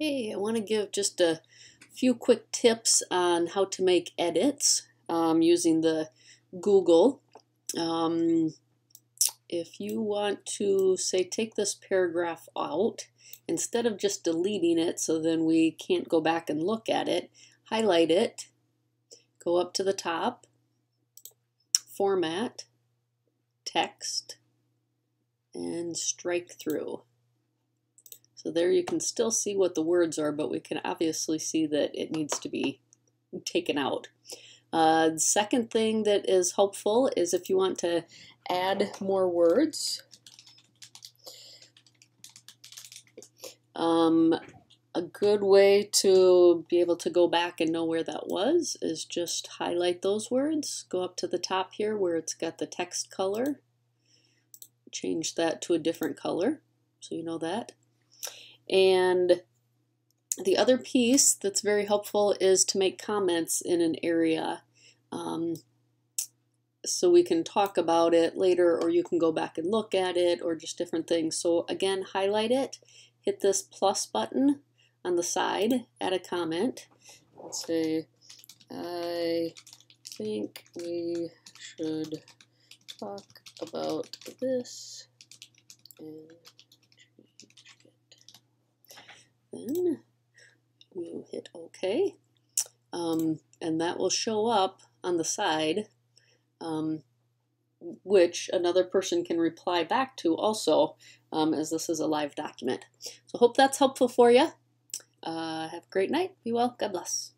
Hey, I want to give just a few quick tips on how to make edits um, using the Google. Um, if you want to, say, take this paragraph out, instead of just deleting it so then we can't go back and look at it, highlight it, go up to the top, Format, Text, and Strike Through. So there you can still see what the words are, but we can obviously see that it needs to be taken out. Uh, the second thing that is helpful is if you want to add more words. Um, a good way to be able to go back and know where that was is just highlight those words, go up to the top here where it's got the text color, change that to a different color so you know that. And the other piece that's very helpful is to make comments in an area. Um, so we can talk about it later or you can go back and look at it or just different things. So again, highlight it, hit this plus button on the side, add a comment, and say, I think we should talk about this then you hit OK. Um, and that will show up on the side, um, which another person can reply back to also, um, as this is a live document. So hope that's helpful for you. Uh, have a great night. Be well. God bless.